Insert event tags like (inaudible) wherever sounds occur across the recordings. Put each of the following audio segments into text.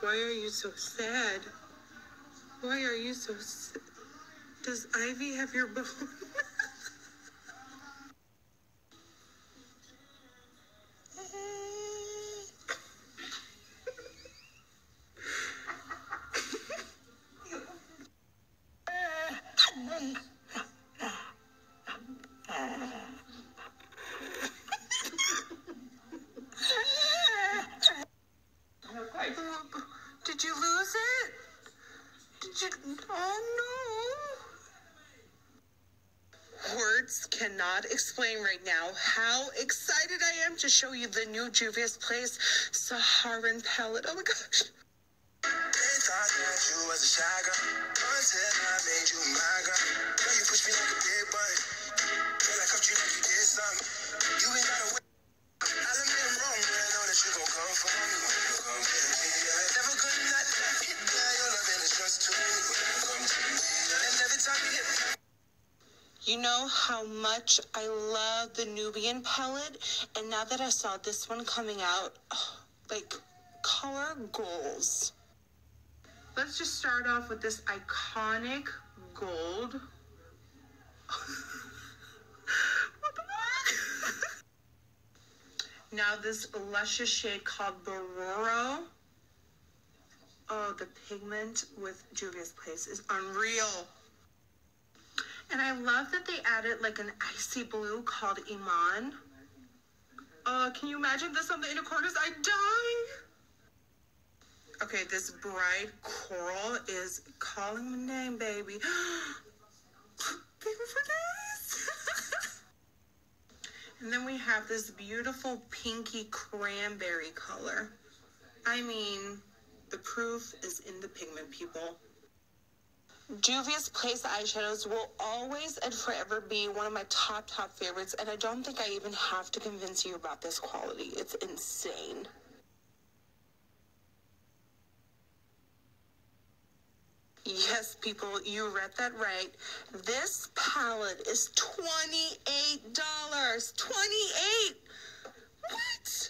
why are you so sad? Why are you so sad? Does Ivy have your (laughs) bone? Did you lose it? Did you? Oh no. Words cannot explain right now how excited I am to show you the new Juvia's Place Saharan palette. Oh my gosh. You know how much I love the Nubian palette, and now that I saw this one coming out, (sighs) like color goals. Let's just start off with this iconic gold. (laughs) (laughs) now this luscious shade called Baroro. Oh, the pigment with Juvia's Place is unreal. And I love that they added like an icy blue called Iman. Uh, can you imagine this on the inner corners? I die. Okay, this bright coral is calling my name, baby. (gasps) People for this. (laughs) and then we have this beautiful pinky cranberry color. I mean, the proof is in the pigment, people. Juvia's Place eyeshadows will always and forever be one of my top, top favorites, and I don't think I even have to convince you about this quality. It's insane. Yes, people, you read that right. This palette is $28. 28 What?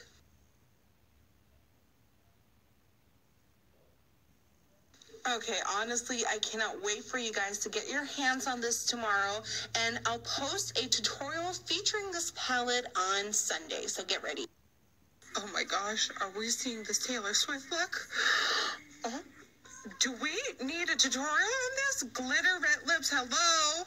Okay, honestly, I cannot wait for you guys to get your hands on this tomorrow. And I'll post a tutorial featuring this palette on Sunday. So get ready. Oh my gosh, are we seeing this Taylor Swift look? (gasps) Oh, do we need a tutorial on this? Glitter red lips, hello?